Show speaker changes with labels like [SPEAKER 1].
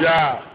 [SPEAKER 1] job.